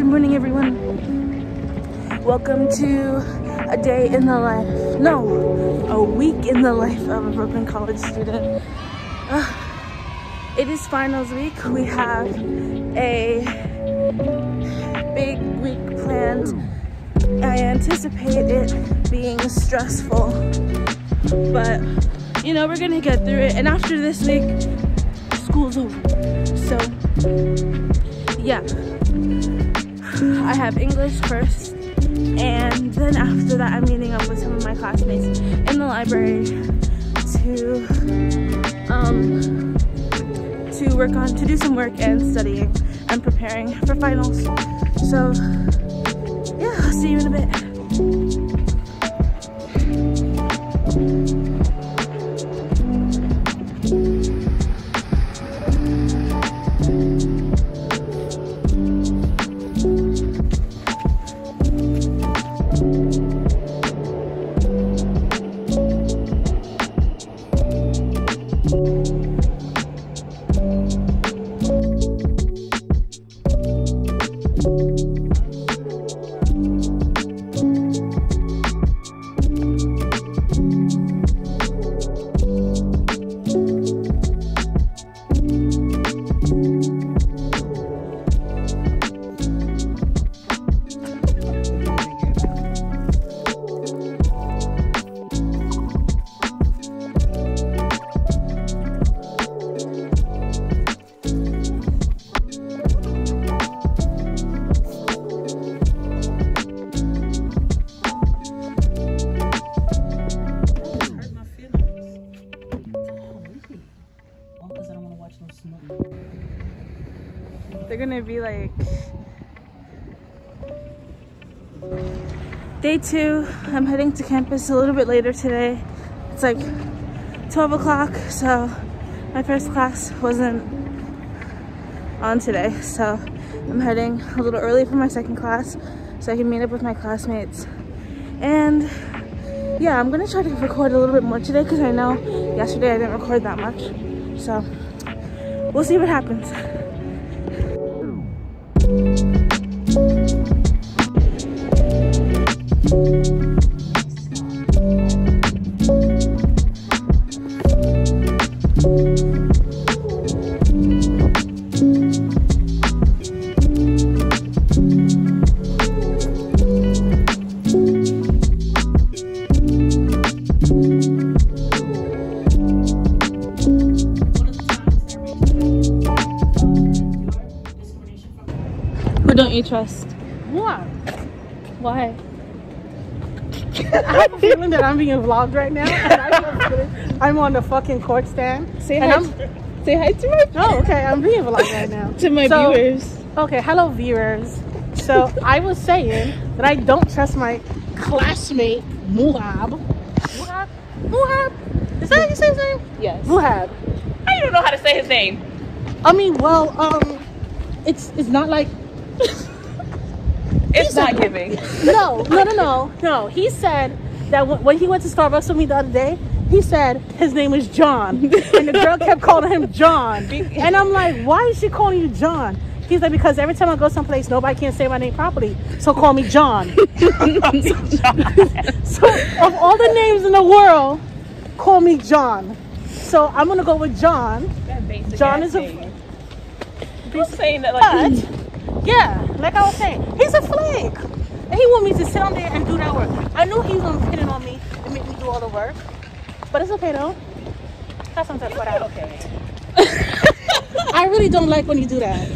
Good morning, everyone. Welcome to a day in the life, no, a week in the life of a Brooklyn College student. Uh, it is finals week. We have a big week planned. I anticipate it being stressful, but you know, we're gonna get through it. And after this week, school's over. So, yeah. I have English first, and then after that, I'm meeting up with some of my classmates in the library to um, to work on to do some work and studying and preparing for finals. So yeah, I'll see you in a bit. Two. I'm heading to campus a little bit later today. It's like 12 o'clock, so my first class wasn't on today. So I'm heading a little early for my second class so I can meet up with my classmates. And yeah, I'm gonna try to record a little bit more today because I know yesterday I didn't record that much. So we'll see what happens. Trust? What? Why? I have a feeling that I'm being vlogged right now. I have a feeling I'm on the fucking court stand. Say hi. I'm, Say hi to my oh, okay. I'm being vlogged right now. to my So- viewers. Okay, hello viewers. So I was saying that I don't trust my classmate Muhab. Muhab? Muhab? Is that how you say his name? Yes. Muhab. I don't know how to say his name. I mean, well, um, it's it's not like It's not giving. no, no, no, no, no. He said that when, he went to Starbucks with me the other day, he said his name is John, and the girl kept calling him John, and I'm like, why is she calling you John? He's like, because every time I go someplace, nobody can say my name properly, so call me John. so of all the names in the world, call me John. So I'm gonna go with John. John is a Who's saying that like But yeah, like I was saying, he's a flake. And he want me to sit on there and do that work. I knew he was gonna pin it on me and make me do all the work. But it's okay though. That's some time for that. okay. I really don't like when you do that.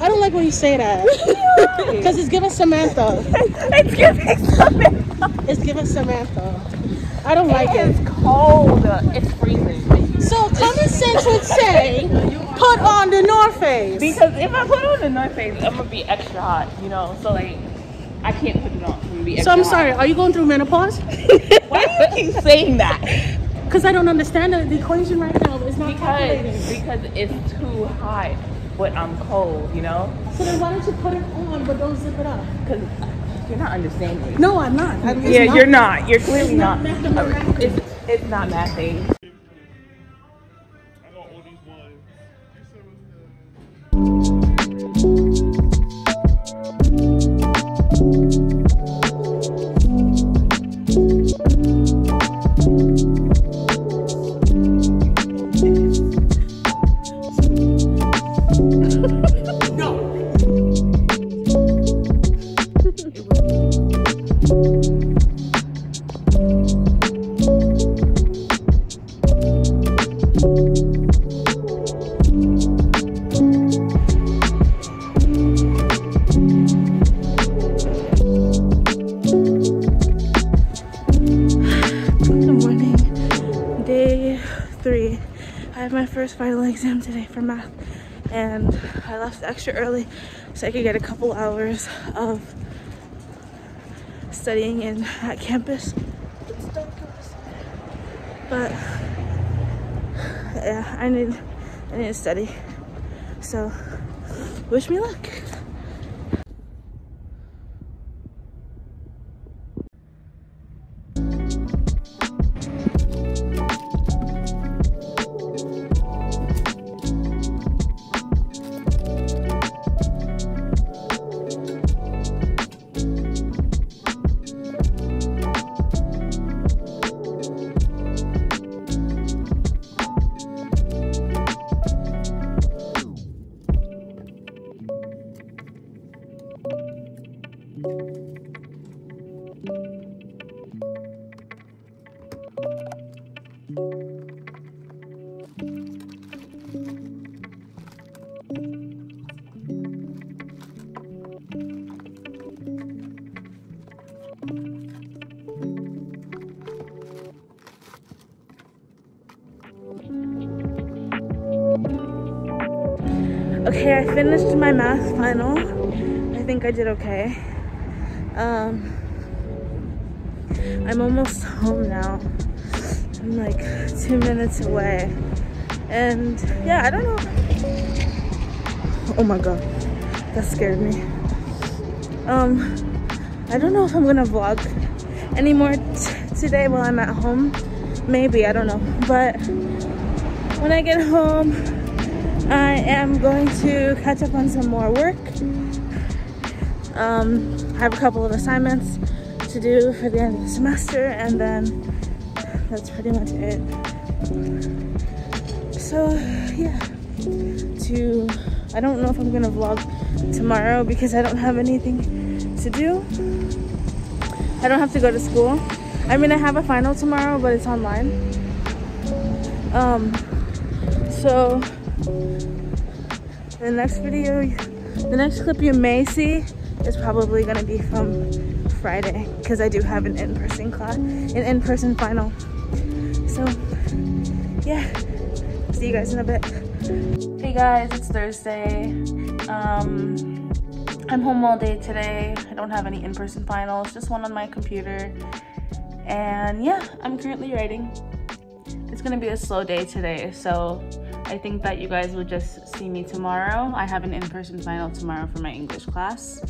I don't like when you say that. Because it's giving Samantha. It's giving something. It's giving Samantha. I don't like it. It's cold. It's freezing. So common sense would say, put on the North Face. Because if I put on the North Face, I'm gonna be extra hot, you know. So like, I can't put it on. I'm be extra So I'm hot. sorry, are you going through menopause? Why do you keep saying that? Because I don't understand the, the equation right now. It's not Because because it's too hot, but I'm cold, you know. So then why don't you put it on but don't zip it up? Because you're not understanding. No, I'm not. I'm, yeah, not. you're not. You're clearly not. not. It's, it's not mathing. Wines. You first final exam today for math and I left extra early so I could get a couple hours of studying in at campus. But yeah, I need I need to study. So wish me luck. Okay, I finished my math final. I think I did okay. Um, I'm almost home now. I'm like two minutes away. And yeah, I don't know. Oh my god, that scared me. Um, I don't know if I'm gonna vlog anymore today while I'm at home. Maybe, I don't know. But when I get home, I am going to catch up on some more work. Um, I have a couple of assignments to do for the end of the semester and then that's pretty much it. So yeah, to, I don't know if I'm gonna vlog tomorrow because I don't have anything to do. I don't have to go to school. I mean, I have a final tomorrow, but it's online. Um, so the next video, the next clip you may see is probably gonna be from Friday because I do have an in-person class, an in-person final. So yeah, see you guys in a bit. Hey guys, it's Thursday. Um, I'm home all day today. I don't have any in-person finals, just one on my computer. And yeah, I'm currently writing. It's gonna be a slow day today, so I think that you guys will just see me tomorrow. I have an in-person final tomorrow for my English class.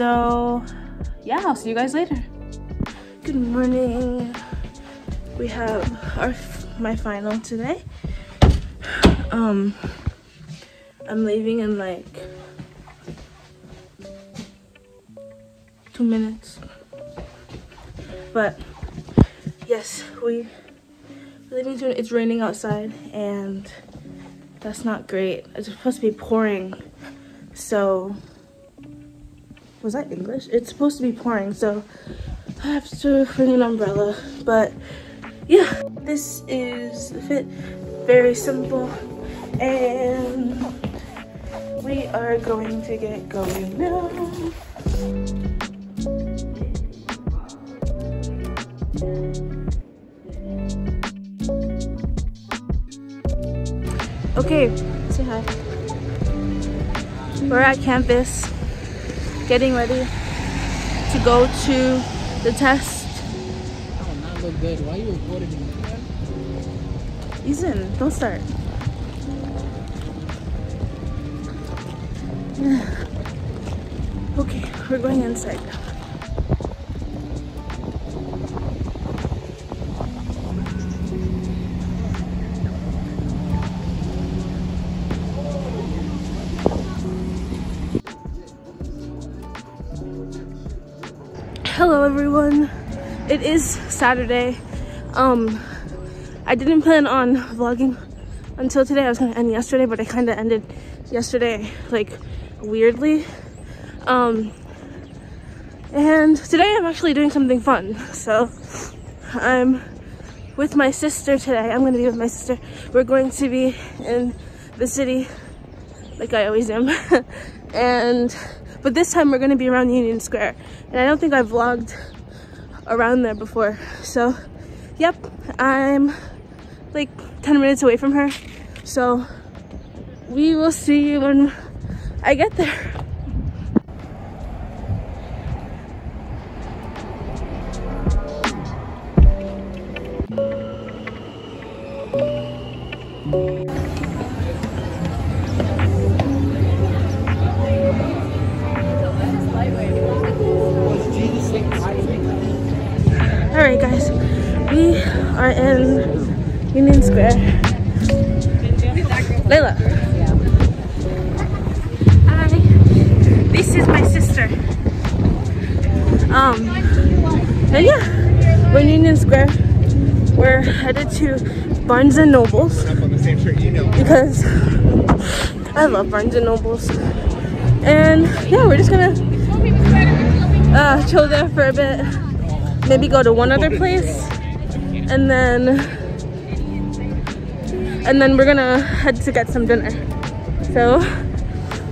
So yeah, I'll see you guys later. Good morning. We have our my final today. Um, I'm leaving in like two minutes. But yes, we leaving soon. It's raining outside and that's not great. It's supposed to be pouring. So, was that English? It's supposed to be pouring, so I have to bring an umbrella. But yeah, this is the fit. Very simple. And we are going to get going now. Okay, say hi. We're at campus, getting ready to go to the test. That would not look good. Why are you recording me? Ethan, don't start. Okay, we're going inside now. It is Saturday. Um I didn't plan on vlogging until today. I was gonna end yesterday, but I kinda ended yesterday like weirdly. Um and today I'm actually doing something fun. So I'm with my sister today. I'm gonna be with my sister. We're going to be in the city like I always am. and but this time we're gonna be around Union Square. And I don't think I vlogged around there before. So, yep, I'm like 10 minutes away from her. So we will see when I get there. And yeah, we're in Union Square. We're headed to Barnes and Nobles because I love Barnes and Nobles. And yeah, we're just gonna uh, chill there for a bit. Maybe go to one other place, and then and then we're gonna head to get some dinner. So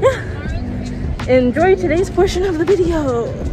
yeah, enjoy today's portion of the video.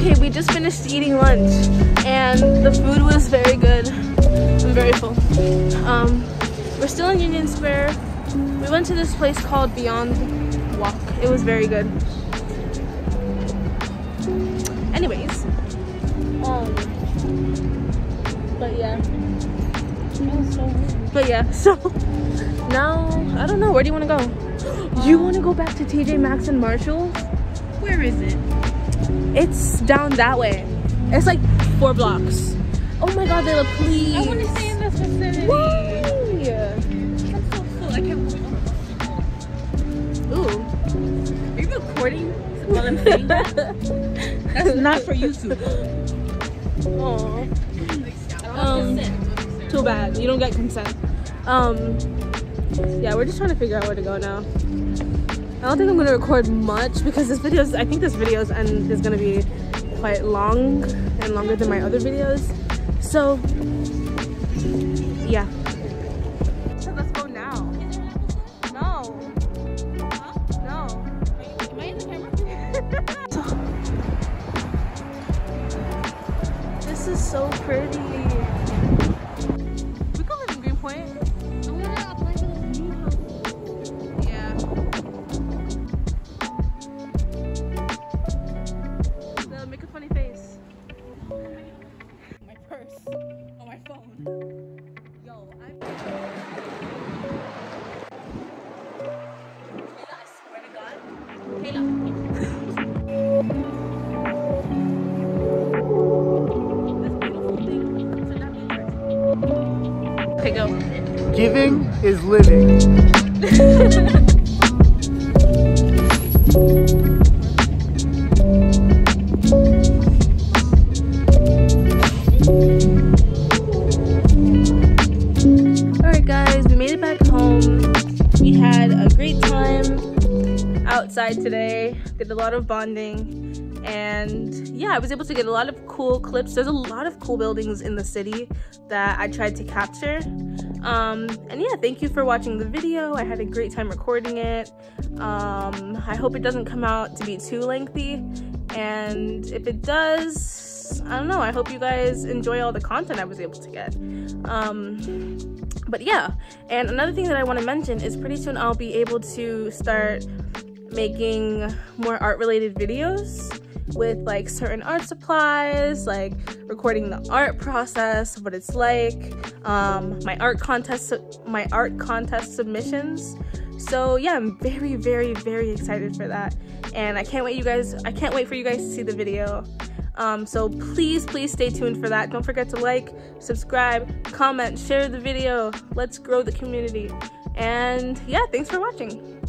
Okay, we just finished eating lunch and the food was very good. I'm very full. Um, we're still in Union Square. We went to this place called Beyond Walk. It was very good. Anyways, um, but yeah. But yeah, so now I don't know. Where do you want to go? You want to go back to TJ Maxx and Marshalls? Where is it? It's down that way. It's like four blocks. Oh my god, Layla, please. I want to stay in this vicinity. Why? I'm so full. I can't. Ooh. Are you recording while I'm saying that? That's not for YouTube. Aw. Um, too bad. You don't get consent. Um, yeah, we're just trying to figure out where to go now. I don't think I'm gonna record much because this video is, I think this video is, and is gonna be quite long and longer than my other videos. So, yeah. So let's go now. No. No. Am I in the camera? This is so pretty. Living. Alright, guys, we made it back home. We had a great time outside today, did a lot of bonding, and yeah, I was able to get a lot of cool clips. There's a lot of cool buildings in the city that I tried to capture. Um, and yeah, thank you for watching the video. I had a great time recording it. Um, I hope it doesn't come out to be too lengthy. And if it does, I don't know. I hope you guys enjoy all the content I was able to get. Um, but yeah, and another thing that I want to mention is pretty soon I'll be able to start making more art related videos with like certain art supplies, like recording the art process, what it's like, um, my art contest, my art contest submissions. So yeah, I'm very, very, very excited for that, and I can't wait you guys. I can't wait for you guys to see the video. Um, so please, please stay tuned for that. Don't forget to like, subscribe, comment, share the video. Let's grow the community. And yeah, thanks for watching.